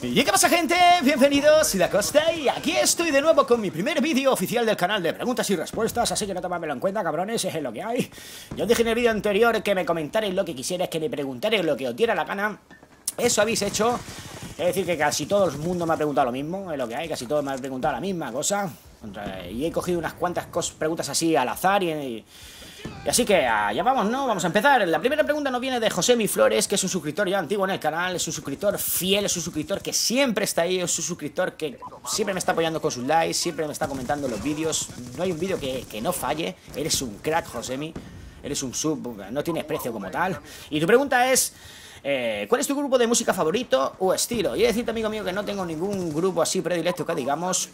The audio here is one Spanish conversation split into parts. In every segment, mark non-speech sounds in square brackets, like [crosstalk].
¿Y qué pasa gente? Bienvenidos, soy Da Costa y aquí estoy de nuevo con mi primer vídeo oficial del canal de preguntas y respuestas, así que no tomádmelo en cuenta, cabrones, es lo que hay. Yo dije en el vídeo anterior que me comentarais lo que quisierais, que me preguntarais lo que os diera la gana. Eso habéis hecho. Es decir, que casi todo el mundo me ha preguntado lo mismo, es lo que hay, casi todos me han preguntado la misma cosa. Y he cogido unas cuantas preguntas así al azar y así que allá vamos, ¿no? Vamos a empezar. La primera pregunta nos viene de José Mi Flores, que es un suscriptor ya antiguo en el canal, es un suscriptor fiel, es un suscriptor que siempre está ahí, es un suscriptor que siempre me está apoyando con sus likes, siempre me está comentando los vídeos. No hay un vídeo que, no falle. Eres un crack, Josemi. Eres un sub, no tienes precio como tal. Y tu pregunta es... Eh, ¿Cuál es tu grupo de música favorito o estilo? Y he decirte, amigo mío, que no tengo ningún grupo así predilecto que digamos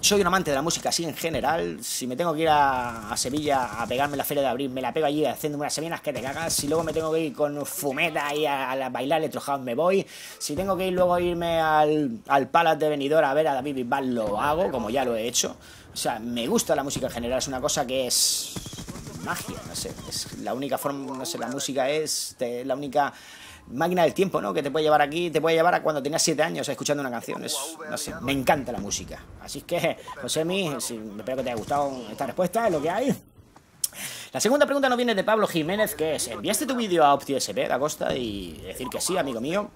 soy un amante de la música así en general. Si me tengo que ir a, Sevilla a pegarme la feria de abril, me la pego allí haciendo unas semanas que te cagas. Si luego me tengo que ir con fumeta y a, a bailar electrohouse, me voy. Si tengo que ir luego a irme al, al Palace de Benidorm a ver a David Bisbal, lo hago, como ya lo he hecho. O sea, me gusta la música en general, es una cosa que es magia, no sé, es la única forma, no sé, la música es la única máquina del tiempo, ¿no? Que te puede llevar aquí, te puede llevar a cuando tenías 7 años escuchando una canción. Es, no sé, me encanta la música. Así que, Josemi, si, espero que te haya gustado esta respuesta, es lo que hay. La segunda pregunta nos viene de Pablo Jiménez, que es, ¿enviaste tu vídeo a OptiSP, da Costa? Y decir que sí, amigo mío.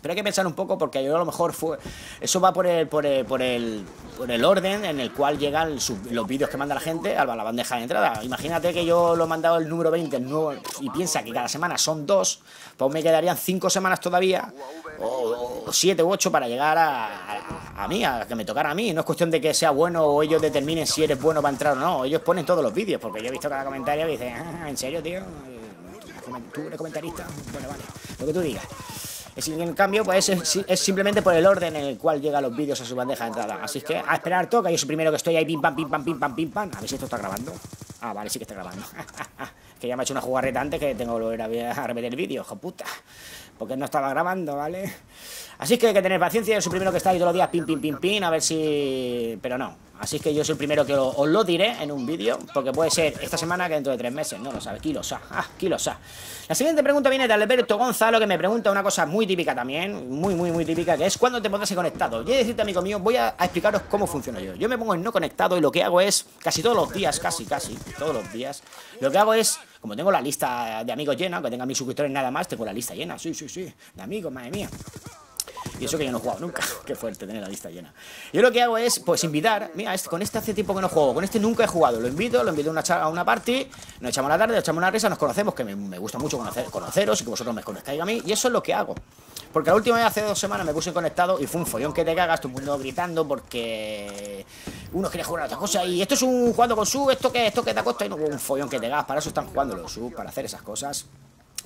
Pero hay que pensar un poco porque yo a lo mejor fue eso va por el, por el, por el, por el orden en el cual llegan los vídeos que manda la gente a la bandeja de entrada. Imagínate que yo lo he mandado el número 20 el nuevo, y piensa que cada semana son dos, pues me quedarían cinco semanas todavía, o, siete u ocho para llegar a, a, mí, a que me tocara a mí. No es cuestión de que sea bueno o ellos determinen si eres bueno para entrar o no. Ellos ponen todos los vídeos, porque yo he visto cada comentario y dicen, ah, ¿en serio, tío? ¿Tú eres comentarista? Bueno, vale, lo que tú digas. En cambio, pues es, simplemente por el orden en el cual llegan los vídeos a su bandeja de entrada. Así que a esperar toca, yo soy primero que estoy ahí, pim pam, pim pam, pim pam, pim pam. A ver si esto está grabando. Ah, vale, sí que está grabando. [laughs] que ya me ha hecho una jugarreta antes que tengo que volver a, repetir el vídeo, hijo puta. Porque no estaba grabando, ¿vale? Así que hay que tener paciencia, yo soy primero que está ahí todos los días, pim, pim, pim, pim, a ver si... Pero no, Así que yo soy el primero que os lo diré en un vídeo, porque puede ser esta semana que dentro de tres meses, no lo sabe, kilos a, ah, kilos a. La siguiente pregunta viene de Alberto Gonzalo, que me pregunta una cosa muy típica también, muy, muy, muy típica, que es ¿cuándo te pondrás conectado? Yo he decirte, amigo mío, voy a, explicaros cómo funciona yo. Yo me pongo en no conectado y lo que hago es, casi todos los días, casi, casi, todos los días, lo que hago es, como tengo la lista de amigos llena, que tenga mis suscriptores nada más, tengo la lista llena, sí, sí, sí, de amigos, madre mía. Y eso que yo no he jugado nunca. [laughs] Qué fuerte tener la lista llena. Yo lo que hago es, pues, invitar. Mira, este, con este hace tiempo que no juego. Con este nunca he jugado. Lo invito, lo invito a una, a una party. Nos echamos la tarde, nos echamos una risa, nos conocemos. Que me, gusta mucho conocer, conoceros y que vosotros me conozcáis a mí. Y eso es lo que hago. Porque la última vez, hace dos semanas, me puse conectado y fue un follón que te cagas, todo el mundo gritando porque uno quiere jugar a otra cosa. Y esto es un jugando con su, esto que esto que te acosta y no un follón que te cagas. Para eso están jugando los sub, para hacer esas cosas.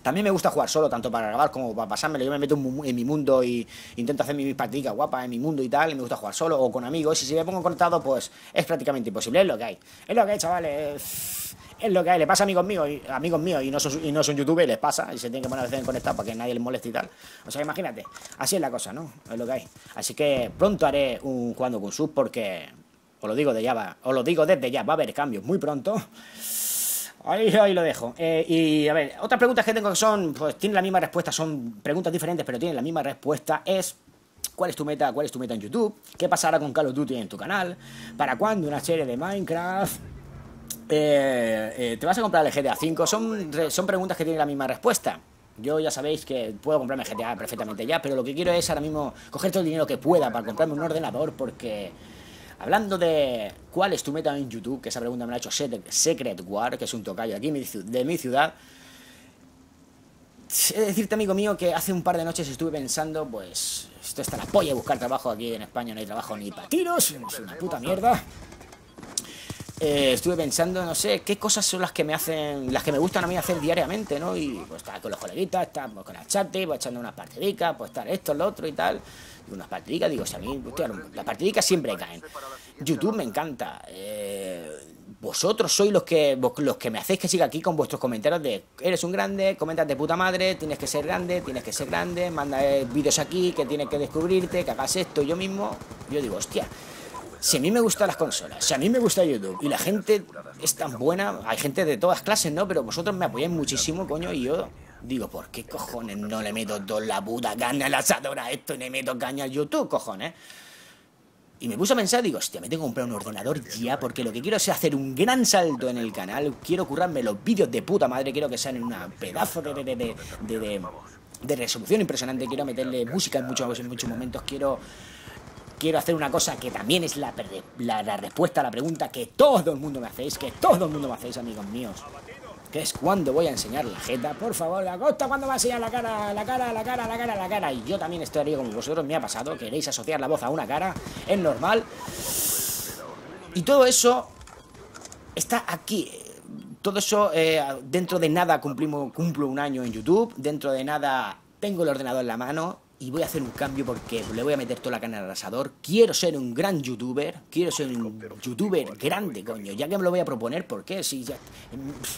También me gusta jugar solo, tanto para grabar como para pasármelo. Yo me meto en mi mundo y intento hacer mis partidas guapas en mi mundo y tal. Y me gusta jugar solo o con amigos. Y si me pongo conectado, pues es prácticamente imposible. Es lo que hay. Es lo que hay, chavales. Es lo que hay. Le pasa a amigos míos, amigos míos y no son, y no son youtubers, les pasa. Y se tienen que poner a veces en para que nadie les moleste y tal. O sea, imagínate. Así es la cosa, ¿no? Es lo que hay. Así que pronto haré un jugando con sub porque. Os lo digo de ya, va, os lo digo desde ya, va a haber cambios muy pronto. Ahí, lo dejo. Eh, y a ver, otras preguntas que tengo que son, pues tienen la misma respuesta, son preguntas diferentes, pero tienen la misma respuesta. Es ¿Cuál es tu meta? ¿Cuál es tu meta en YouTube? ¿Qué pasará con Call of Duty en tu canal? ¿Para cuándo una serie de Minecraft? Eh, eh, ¿Te vas a comprar el GTA V? Son, son preguntas que tienen la misma respuesta. Yo ya sabéis que puedo comprarme GTA perfectamente ya, pero lo que quiero es ahora mismo coger todo el dinero que pueda para comprarme un ordenador porque Hablando de cuál es tu meta en YouTube, que esa pregunta me la ha hecho Secret War, que es un tocayo aquí de mi ciudad. He de decirte, amigo mío, que hace un par de noches estuve pensando, pues, esto está la polla buscar trabajo aquí en España, no hay trabajo ni para tiros, es una puta mierda. Eh, estuve pensando, no sé, qué cosas son las que me hacen, las que me gustan a mí hacer diariamente, ¿no? Y pues estar con los coleguitas, estar pues, con la chat, pues echando unas partidicas, pues estar esto, lo otro y tal. Y unas partidicas, digo, si a mí, las partidicas siempre caen. YouTube me encanta. Eh, vosotros sois los que los que me hacéis que siga aquí con vuestros comentarios de eres un grande, comentas de puta madre, tienes que ser grande, tienes que ser grande, manda eh, vídeos aquí, que tienes que descubrirte, que hagas esto. Yo mismo, yo digo, hostia, si a mí me gustan las consolas, si a mí me gusta YouTube y la gente es tan buena, hay gente de todas clases, ¿no? Pero vosotros me apoyáis muchísimo, coño, y yo Digo, ¿por qué cojones no le meto toda la puta caña al asador a esto y le meto caña al YouTube, cojones? Y me puse a pensar, digo, hostia, me tengo que comprar un ordenador ya, porque lo que quiero es hacer un gran salto en el canal. Quiero currarme los vídeos de puta madre, quiero que sean en una pedazo de, de, de, de, resolución impresionante. Quiero meterle música en muchos, en muchos momentos. Quiero quiero hacer una cosa que también es la, la, la, respuesta a la pregunta que todo el mundo me hacéis, que todo el mundo me hacéis, amigos míos que es cuando voy a enseñar la jeta. Por favor, la costa, cuando va a enseñar la cara, la cara, la cara, la cara, la cara? Y yo también estaría como vosotros, me ha pasado, queréis asociar la voz a una cara, es normal. Y todo eso está aquí. Todo eso, eh, dentro de nada cumplimos, cumplo un año en YouTube, dentro de nada tengo el ordenador en la mano y voy a hacer un cambio porque le voy a meter toda la carne al asador. Quiero ser un gran youtuber, quiero ser un youtuber grande, coño. Ya que me lo voy a proponer, ¿por qué? Si ya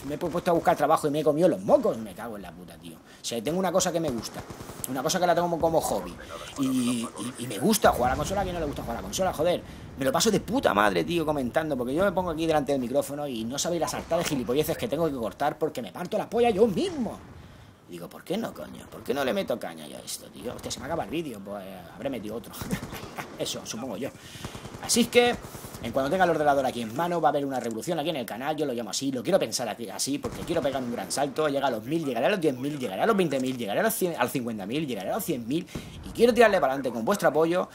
me he puesto a buscar trabajo y me he comido los mocos, me cago en la puta, tío. O sea, tengo una cosa que me gusta, una cosa que la tengo como hobby. Y, me gusta jugar a la consola, a quien no le gusta jugar a la consola, joder. Me lo paso de puta madre, tío, comentando, porque yo me pongo aquí delante del micrófono y no sabéis la saltada de gilipolleces que tengo que cortar porque me parto la polla yo mismo. Digo, ¿por qué no, coño? ¿Por qué no le meto caña yo a esto, tío? Hostia, se me acaba el vídeo, pues habré metido otro. [laughs] Eso, supongo yo. Así que, en cuanto tenga el ordenador aquí en mano, va a haber una revolución aquí en el canal, yo lo llamo así, lo quiero pensar así, porque quiero pegar un gran salto, llegar a los 1000, llegaré a los 10.000, llegaré a los 20.000, llegaré a los, 100, a los 50.000, llegaré a los 100.000, y quiero tirarle para adelante con vuestro apoyo,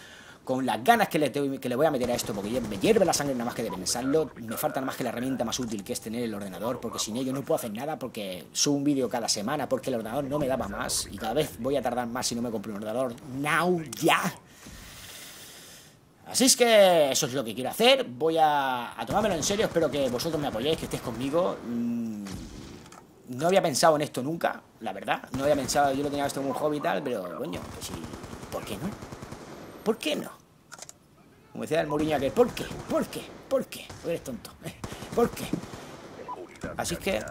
con las ganas que le, que le voy a meter a esto, porque me hierve la sangre nada más que de pensarlo, me falta nada más que la herramienta más útil que es tener el ordenador, porque sin ello no puedo hacer nada, porque subo un vídeo cada semana, porque el ordenador no me daba más, y cada vez voy a tardar más si no me compro un ordenador. Now, ya. Así es que eso es lo que quiero hacer, voy a, tomármelo en serio, espero que vosotros me apoyéis, que estéis conmigo. Mm, no había pensado en esto nunca, la verdad, no había pensado, yo lo tenía esto como un hobby y tal, pero coño, pues sí, ¿por qué no? ¿Por qué no? Como decía el Mourinho que, ¿por qué? ¿Por qué? ¿Por qué? Eres tonto. [laughs] ¿Por qué? Así que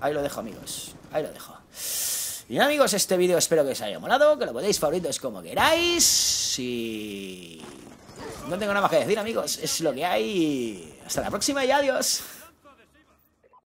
ahí lo dejo, amigos. Ahí lo dejo. Bien, amigos, este vídeo espero que os haya molado, que lo podéis favoritos como queráis. Y... No tengo nada más que decir, amigos. Es lo que hay. Hasta la próxima y adiós.